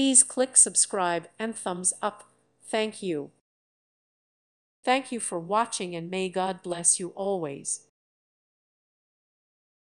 Please click subscribe and thumbs up. Thank you. Thank you for watching and may God bless you always.